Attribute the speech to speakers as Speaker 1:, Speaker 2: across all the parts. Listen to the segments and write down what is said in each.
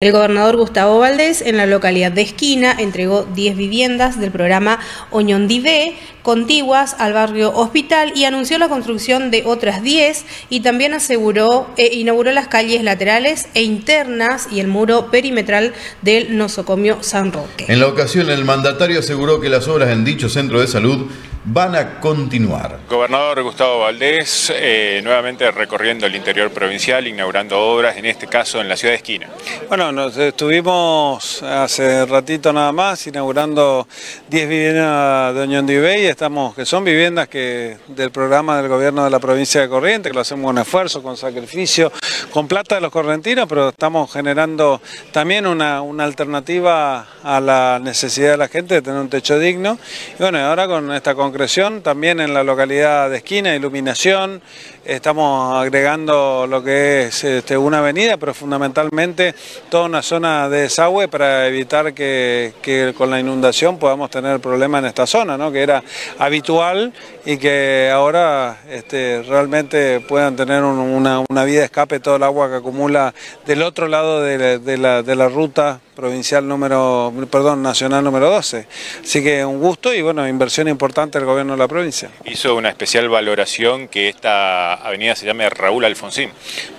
Speaker 1: El gobernador Gustavo Valdés en la localidad de Esquina entregó 10 viviendas del programa Oñondivé contiguas al barrio Hospital y anunció la construcción de otras 10 y también aseguró e inauguró las calles laterales e internas y el muro perimetral del nosocomio San Roque.
Speaker 2: En la ocasión el mandatario aseguró que las obras en dicho centro de salud van a continuar.
Speaker 3: Gobernador Gustavo Valdés, eh, nuevamente recorriendo el interior provincial, inaugurando obras, en este caso en la ciudad de Esquina.
Speaker 4: Bueno, nos estuvimos hace ratito nada más inaugurando 10 viviendas de Oñón de estamos, que son viviendas que del programa del gobierno de la provincia de Corrientes, que lo hacemos con esfuerzo, con sacrificio, con plata de los correntinos, pero estamos generando también una, una alternativa a la necesidad de la gente de tener un techo digno. Y bueno, ahora con esta concreción también en la localidad de Esquina, iluminación, estamos agregando lo que es este, una avenida, pero fundamentalmente toda una zona de desagüe para evitar que, con la inundación podamos tener problemas en esta zona, ¿no? que era habitual y que ahora este, realmente puedan tener una, una, vía de escape todo el agua que acumula del otro lado de la, de la ruta provincial número, perdón, nacional número 12. Así que un gusto y bueno, inversión importante del gobierno de la provincia.
Speaker 3: Hizo una especial valoración que esta avenida se llame Raúl Alfonsín.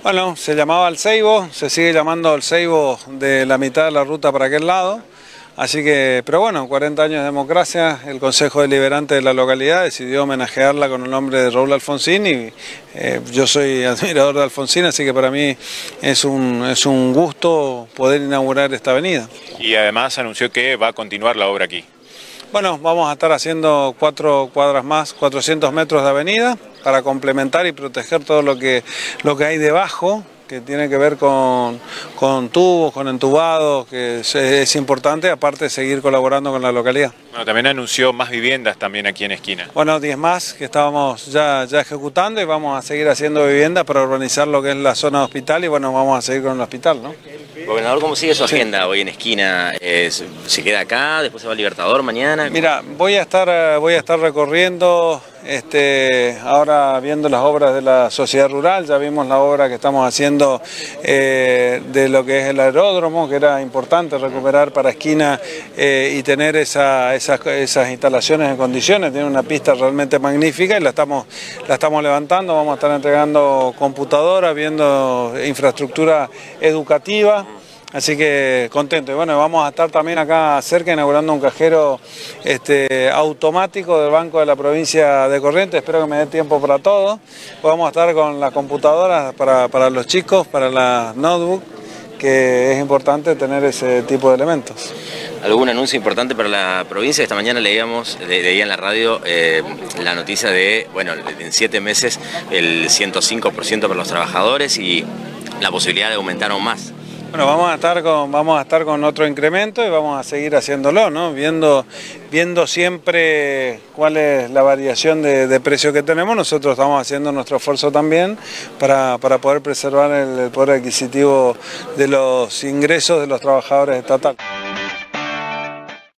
Speaker 4: Bueno, se llamaba Alceibo, se sigue llamando Alceibo de la mitad de la ruta para aquel lado. Así que, pero bueno, 40 años de democracia, el Consejo Deliberante de la localidad decidió homenajearla con el nombre de Raúl Alfonsín y eh, yo soy admirador de Alfonsín, así que para mí es un, es un gusto poder inaugurar esta avenida.
Speaker 3: Y además anunció que va a continuar la obra aquí.
Speaker 4: Bueno, vamos a estar haciendo cuatro cuadras más, 400 metros de avenida para complementar y proteger todo lo que, lo que hay debajo que tiene que ver con, con tubos, con entubados, que es, importante, aparte de seguir colaborando con la localidad.
Speaker 3: Bueno, también anunció más viviendas también aquí en Esquina.
Speaker 4: Bueno, 10 más que estábamos ya, ya ejecutando y vamos a seguir haciendo viviendas para urbanizar lo que es la zona de hospital y bueno, vamos a seguir con el hospital, ¿no?
Speaker 5: Gobernador, ¿cómo sigue su agenda hoy en Esquina? ¿Se queda acá? ¿Después se va a Libertador mañana?
Speaker 4: Mira, voy a estar, eh, voy a estar recorriendo, este, ahora viendo las obras de la sociedad rural, ya vimos la obra que estamos haciendo eh, de lo que es el aeródromo, que era importante recuperar para Esquina eh, y tener esas, esas instalaciones en condiciones, tiene una pista realmente magnífica y la estamos, la estamos levantando, vamos a estar entregando computadoras, viendo infraestructura educativa. Así que contento. Y bueno, vamos a estar también acá cerca inaugurando un cajero este, automático del Banco de la Provincia de Corrientes. Espero que me dé tiempo para todo. Vamos a estar con las computadoras para, para los chicos, para la notebook, que es importante tener ese tipo de elementos.
Speaker 5: ¿Algún anuncio importante para la provincia? Esta mañana leíamos, leía en la radio eh, la noticia de, bueno, en siete meses el 105% para los trabajadores y la posibilidad de aumentar aún más.
Speaker 4: Bueno, vamos a estar con, vamos a estar con otro incremento y vamos a seguir haciéndolo, ¿no? Viendo, viendo siempre cuál es la variación de, precio que tenemos, nosotros estamos haciendo nuestro esfuerzo también para, poder preservar el poder adquisitivo de los ingresos de los trabajadores estatales.